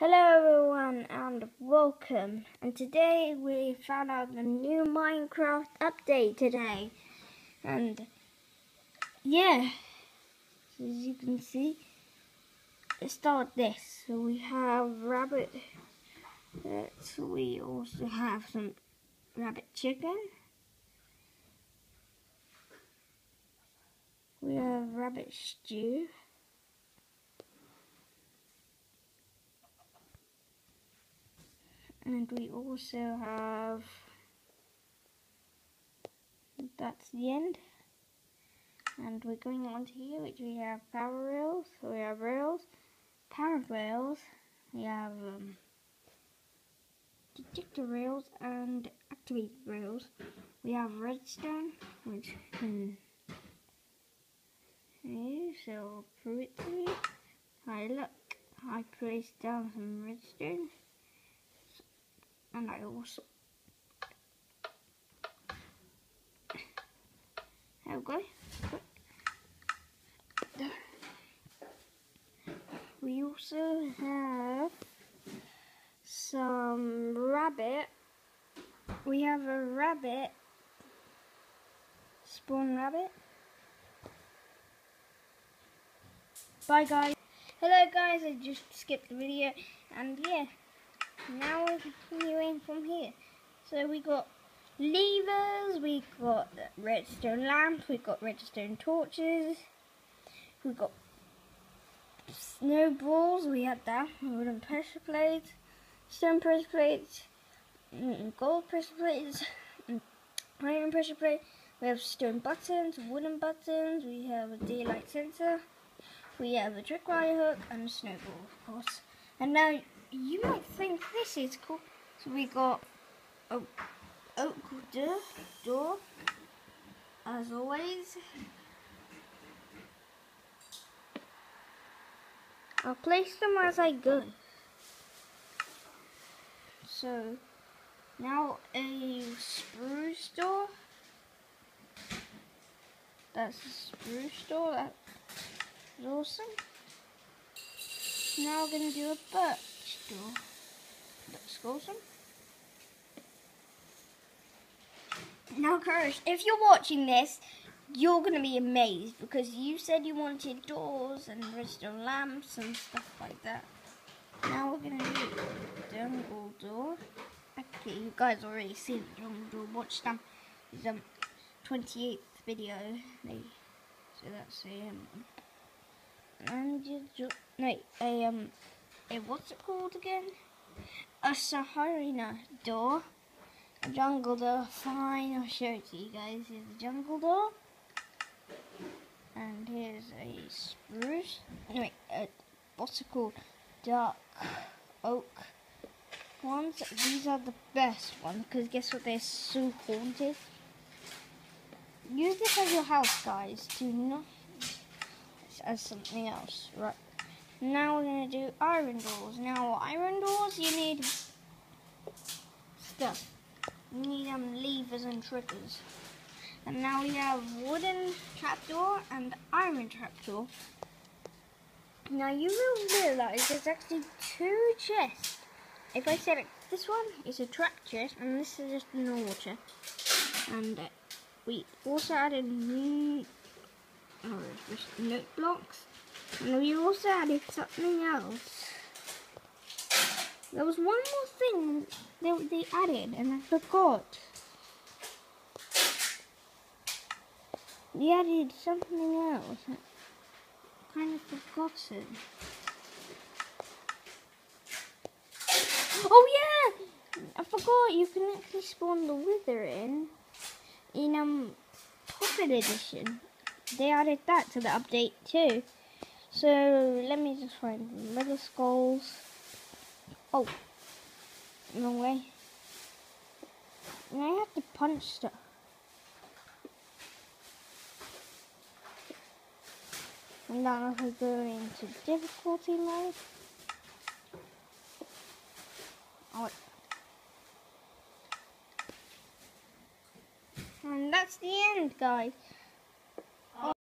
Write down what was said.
Hello everyone and welcome. And today we found out the new Minecraft update today. And yeah as you can see let's start this. So we have rabbit so we also have some rabbit chicken. We have rabbit stew and we also have that's the end. And we're going on to here which we have power rails so we have rails power rails we have um, detector rails and activate rails. We have redstone which can use so prove it to you. I look I placed down some redstone and I also go. We also have some rabbit. We have a rabbit, spawn rabbit. Bye guys. Hello guys, I just skipped the video and yeah now we're from here. So we got levers, we got redstone lamps, we got redstone torches, we got snowballs, we had that, wooden pressure plates, stone pressure plates, mm, gold pressure plates, mm, iron pressure plate, we have stone buttons, wooden buttons, we have a daylight sensor, we have a tripwire hook and a snowball of course. And now you might think this is cool. So we got a oak door, door as always. I'll place them as I go. So now a spruce door. That's a spruce door. That's awesome. Now we're gonna do a birch door. That's awesome. Now, Courage, if you're watching this, you're going to be amazed because you said you wanted doors and redstone lamps and stuff like that. Now we're going to do jungle door. Okay, you guys already seen the jungle door. Watch them. It's um 28th video. So that's a um and you no a um a what's it called again? A Saharina door. Jungle door. Fine, I'll show it to you guys. Here's a jungle door. And here's a spruce. Anyway, a, what's it called? Dark oak ones. These are the best ones because guess what? They're so haunted. Use this as your house, guys. Do not as something else. Right. Now we're going to do iron doors. Now, iron doors, you need stuff. Need um, levers and triggers. And now we have wooden trapdoor and iron trapdoor. Now you will realise there's actually two chests. If I said it, this one is a trap chest and this is just a normal chest. And uh, we also added new oh, note blocks and we also added something else. There was one more thing that they added and I forgot. They added something else. I kind of forgotten. Oh yeah! I forgot you can actually spawn the wither in in um Pocket Edition. They added that to the update too. So let me just find Mega Skulls. Oh, wrong way. I have to punch stuff. And now if I go into difficulty mode. Oh, and that's the end, guys.